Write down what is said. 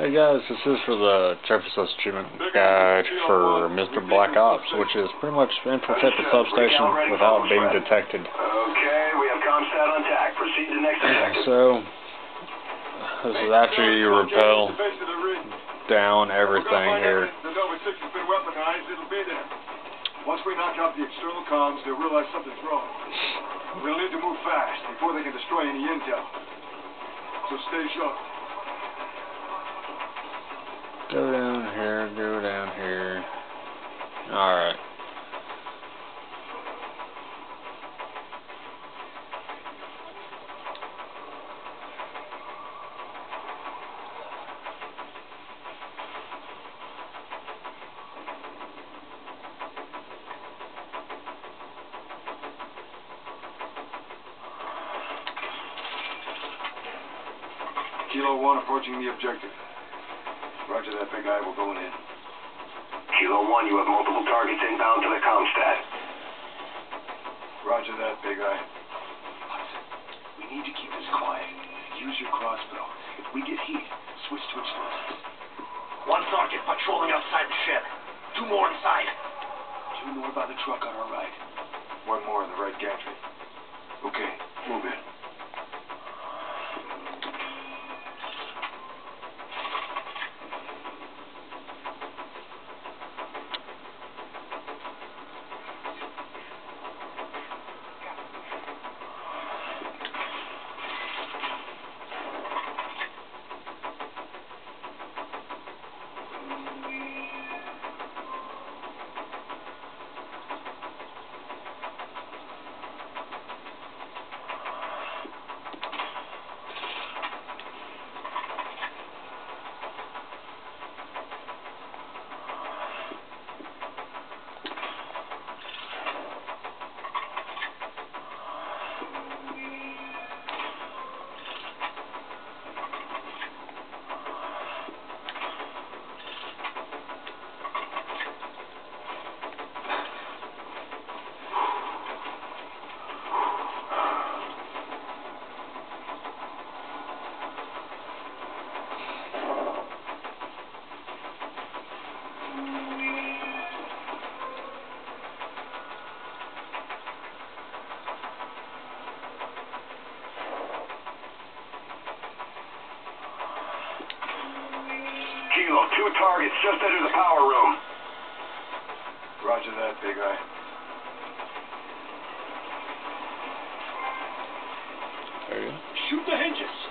Hey guys, this is for the surface treatment guide for Mr. Black Ops, which is pretty much infiltrate the substation without being detected. Okay, we have comms ComStat on tack. Proceed to next objective. So, this is after you repel down everything here. The Nova 6 has been weaponized. It'll be there. Once we knock out the external comms, they'll realize something's wrong. We'll need to move fast before they can destroy any intel. So stay sharp. Go down here, go down here. Alright. Kilo 1 approaching the objective. Roger that, big eye. We're going in. Kilo 1, you have multiple targets inbound to the ComStat. Roger that, big eye. We need to keep this quiet. Use your crossbow. If we get heat, switch to explosives. One target patrolling outside the shed. Two more inside. Two more by the truck on our right. One more in the right gantry. Okay, move in. Kilo, two targets just entered the power room. Roger that, big eye. There you go. Shoot the hinges!